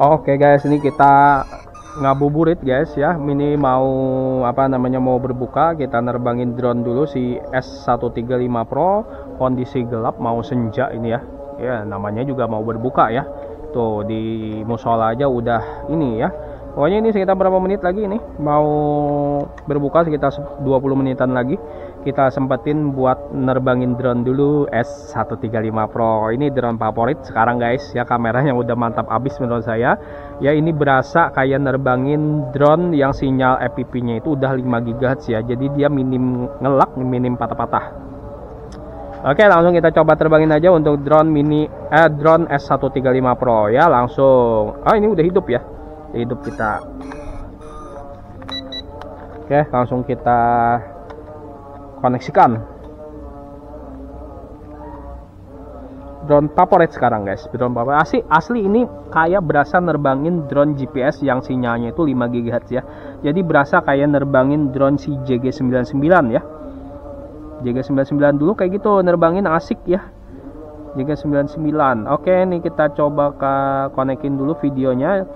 Oke guys, ini kita ngabuburit guys ya. Ini mau apa namanya mau berbuka, kita nerbangin drone dulu si S135 Pro. Kondisi gelap mau senja ini ya. Ya, namanya juga mau berbuka ya. Tuh di musola aja udah ini ya. Pokoknya ini sekitar berapa menit lagi ini mau berbuka sekitar 20 menitan lagi. Kita sempetin buat nerbangin drone dulu S135 Pro. Ini drone favorit sekarang guys ya kameranya udah mantap abis menurut saya. Ya ini berasa kayak nerbangin drone yang sinyal FPV-nya itu udah 5 GHz ya. Jadi dia minim ngelak, minim patah-patah. Oke langsung kita coba terbangin aja untuk drone mini eh drone S135 Pro ya langsung. Oh ini udah hidup ya hidup kita oke langsung kita koneksikan. Drone favorit sekarang guys. Drone favorit. Asli asli ini kayak berasa nerbangin drone GPS yang sinyalnya itu 5 GHz ya. Jadi berasa kayak nerbangin drone si JG99 ya. JG99 dulu kayak gitu nerbangin asik ya. JG99 oke ini kita coba ke konekin dulu videonya.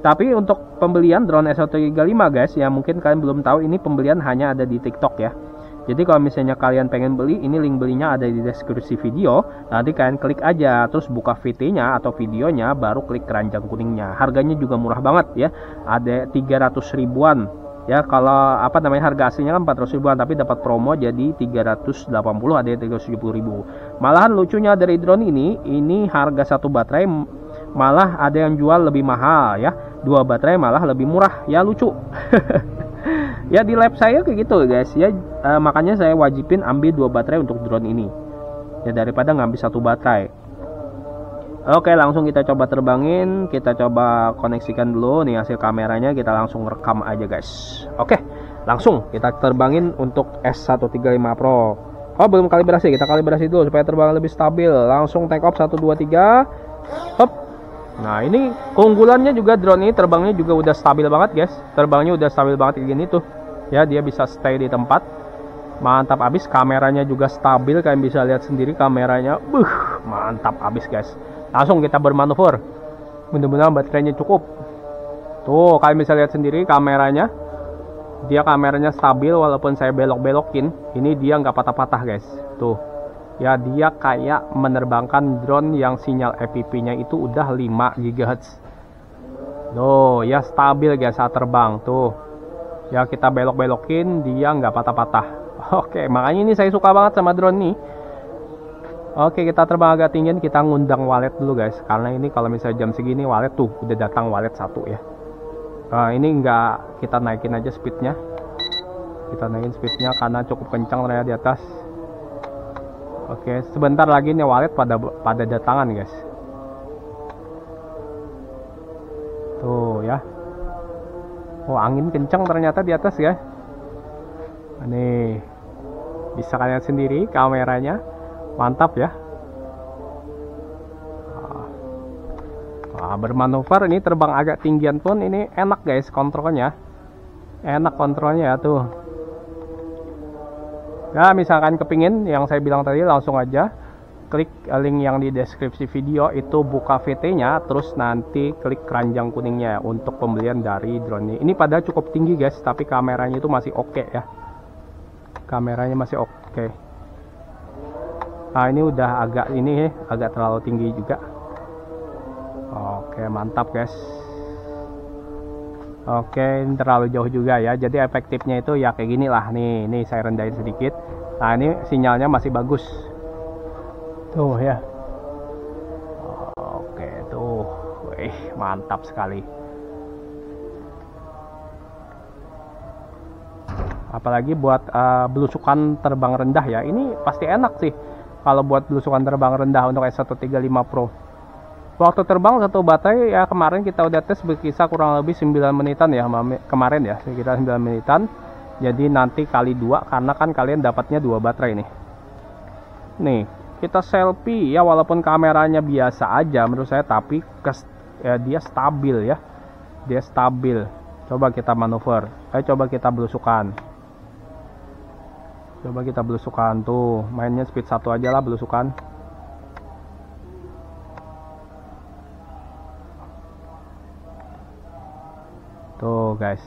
Tapi untuk pembelian drone S135 guys, ya mungkin kalian belum tahu ini pembelian hanya ada di TikTok ya. Jadi kalau misalnya kalian pengen beli, ini link belinya ada di deskripsi video. Nanti kalian klik aja, terus buka VT-nya atau videonya, baru klik keranjang kuningnya. Harganya juga murah banget ya, ada 300 ribuan. Ya kalau apa namanya harga aslinya kan 400 ribuan, tapi dapat promo jadi 380 ada yang 370 ribu. Malahan lucunya dari drone ini, ini harga satu baterai malah ada yang jual lebih mahal ya dua baterai malah lebih murah ya lucu ya di lab saya kayak gitu guys. Ya e, makanya saya wajibin ambil dua baterai untuk drone ini. Ya daripada ngambil satu baterai. Oke langsung kita coba terbangin. Kita coba koneksikan dulu nih hasil kameranya. Kita langsung rekam aja guys. Oke langsung kita terbangin untuk S135 Pro. Oh belum kalibrasi. Kita kalibrasi dulu supaya terbang lebih stabil. Langsung take off 1, 2, 3 Hop. Nah ini keunggulannya juga drone ini terbangnya juga udah stabil banget guys. Terbangnya udah stabil banget kayak gini tuh Ya dia bisa stay di tempat. Mantap abis kameranya juga stabil. Kalian bisa lihat sendiri kameranya. Buh mantap abis guys. Langsung kita bermanuver. Mudah-mudahan baterainya cukup. Tuh kalian bisa lihat sendiri kameranya. Dia kameranya stabil walaupun saya belok-belokin. Ini dia nggak patah-patah guys. Tuh. Ya dia kayak menerbangkan drone yang sinyal FPV-nya itu udah 5 GHz. Tuh, ya stabil guys saat terbang. Tuh. Ya kita belok-belokin dia nggak patah-patah. Oke, makanya ini saya suka banget sama drone ini. Oke, kita terbang agak tinggi, kita ngundang walet dulu guys. Karena ini kalau misalnya jam segini walet tuh udah datang walet satu ya. Nah, ini nggak kita naikin aja speednya. Kita naikin speednya karena cukup kencang ternyata di atas. Oke, sebentar lagi nih walet pada pada datangan, guys. Tuh ya. Oh, angin kencang ternyata di atas ya. Nih. Bisa kalian sendiri kameranya. Mantap ya. Wah, bermanuver ini terbang agak tinggian pun ini enak guys kontrolnya. Enak kontrolnya ya tuh. Ya misalkan kepingin yang saya bilang tadi langsung aja klik link yang di deskripsi video itu buka VT-nya terus nanti klik keranjang kuningnya untuk pembelian dari drone ini. Ini pada cukup tinggi guys, tapi kameranya itu masih oke okay ya. Kameranya masih oke. Okay. Nah, ini udah agak ini agak terlalu tinggi juga. Oke, mantap guys. Oke, ini terlalu jauh juga ya. Jadi efektifnya itu ya kayak gini lah. Nih, ini saya rendahin sedikit. Nah, ini sinyalnya masih bagus. Tuh ya. Oke, tuh. Wih, mantap sekali. Apalagi buat uh, belusukan terbang rendah ya. Ini pasti enak sih. Kalau buat belusukan terbang rendah untuk S135 Pro waktu terbang satu batai ya kemarin kita udah tes berkisar kurang lebih 9 menitan ya kemarin ya sekitar 9 menitan jadi nanti kali dua karena kan kalian dapatnya dua baterai nih nih kita selfie ya walaupun kameranya biasa aja menurut saya tapi kes, ya, dia stabil ya. Dia stabil. Coba kita manuver. Ayo coba kita belusukan. Coba kita belusukan tuh. Mainnya speed satu aja lah belusukan. Tuh guys.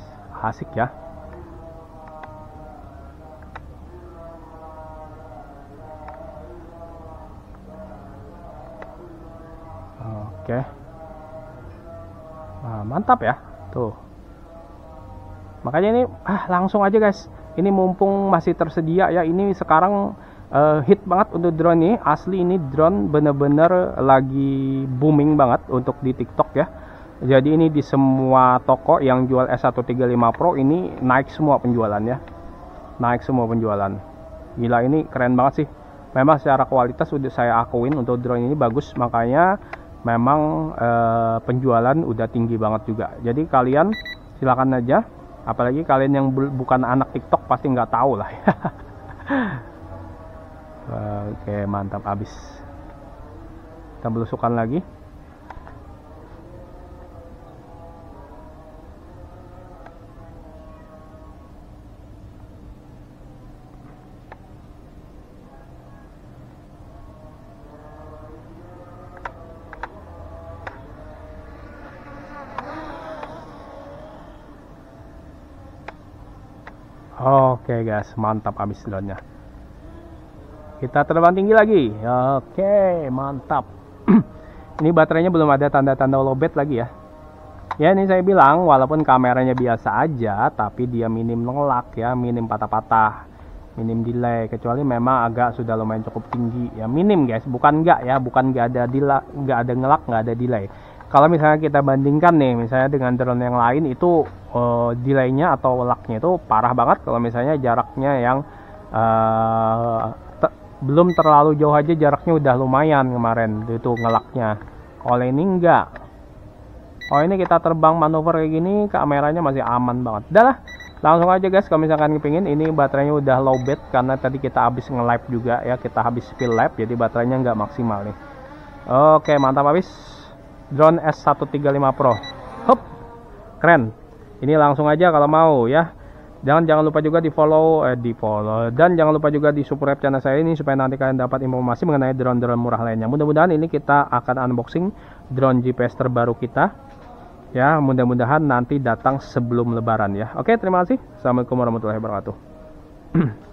Asik ya mantap ya. Tuh. Makanya ini ah langsung aja guys. Ini mumpung masih tersedia ya. Ini sekarang uh, hit banget untuk drone ini. Asli ini drone bener-bener lagi booming banget untuk di TikTok ya. Jadi ini di semua toko yang jual S135 Pro ini naik semua penjualannya naik semua penjualan. Gila ini keren banget sih. Memang secara kualitas udah saya akuin untuk drone ini bagus. Makanya memang uh, penjualan udah tinggi banget juga. Jadi kalian silakan aja. Apalagi kalian yang bukan anak TikTok pasti nggak tahu lah ya. Oke mantap. Abis kita belusukan lagi Oke okay guys, mantap abis drone-nya. Kita terbang tinggi lagi. Oke, okay, mantap. ini baterainya belum ada tanda-tanda lowbat lagi ya. Ya ini saya bilang walaupun kameranya biasa aja, tapi dia minim ngelak ya, minim patah-patah, minim delay. Kecuali memang agak sudah lumayan cukup tinggi ya, minim guys, bukan enggak ya, bukan enggak ada delay, enggak ada ngelak, enggak ada delay kalau misalnya kita bandingkan nih misalnya dengan drone yang lain itu uh, delaynya atau laknya itu parah banget. Kalau misalnya jaraknya yang uh, te belum terlalu jauh aja jaraknya udah lumayan kemarin itu ngelaknya kalau ini enggak. Oh ini kita terbang manuver kayak gini kameranya masih aman banget. Udah lah langsung aja guys kalau misalkan kepingin ini baterainya udah low bed karena tadi kita habis nge-live juga ya kita habis spill live jadi baterainya nggak maksimal nih. Oke mantap habis drone S135 Pro. Hup, keren. Ini langsung aja kalau mau ya. Jangan jangan lupa juga di follow eh, di follow dan jangan lupa juga di subscribe channel saya ini supaya nanti kalian dapat informasi mengenai drone-drone murah lainnya. Mudah-mudahan ini kita akan unboxing drone GPS terbaru kita. Ya mudah-mudahan nanti datang sebelum lebaran ya. Oke terima kasih. Assalamualaikum warahmatullahi wabarakatuh